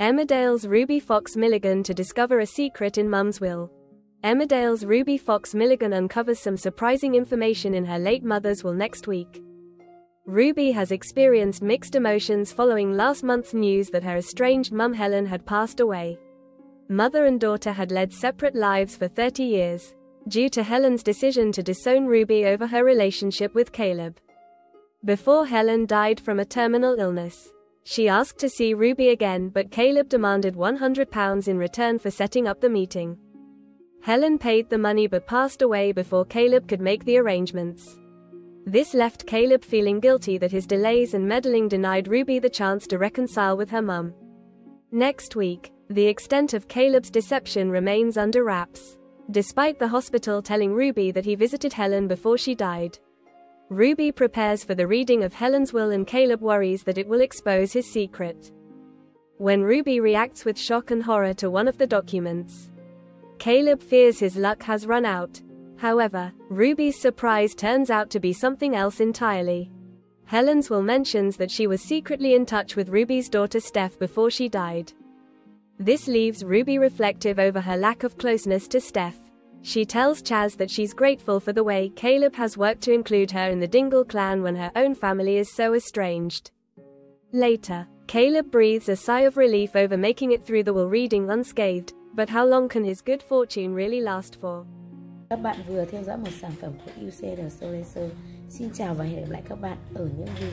Emmerdale's Ruby Fox Milligan to discover a secret in Mum's will. Emmerdale's Ruby Fox Milligan uncovers some surprising information in her late mother's will next week. Ruby has experienced mixed emotions following last month's news that her estranged mum Helen had passed away. Mother and daughter had led separate lives for 30 years, due to Helen's decision to disown Ruby over her relationship with Caleb. Before Helen died from a terminal illness, she asked to see Ruby again but Caleb demanded £100 in return for setting up the meeting. Helen paid the money but passed away before Caleb could make the arrangements. This left Caleb feeling guilty that his delays and meddling denied Ruby the chance to reconcile with her mum. Next week, the extent of Caleb's deception remains under wraps. Despite the hospital telling Ruby that he visited Helen before she died. Ruby prepares for the reading of Helen's will and Caleb worries that it will expose his secret. When Ruby reacts with shock and horror to one of the documents, Caleb fears his luck has run out. However, Ruby's surprise turns out to be something else entirely. Helen's will mentions that she was secretly in touch with Ruby's daughter Steph before she died. This leaves Ruby reflective over her lack of closeness to Steph. She tells Chas that she's grateful for the way Caleb has worked to include her in the Dingle clan when her own family is so estranged. Later, Caleb breathes a sigh of relief over making it through the will reading unscathed, but how long can his good fortune really last for? Các bạn vừa theo dõi một sản phẩm của UC The Solacer. Xin chào và hẹn gặp lại các bạn ở những video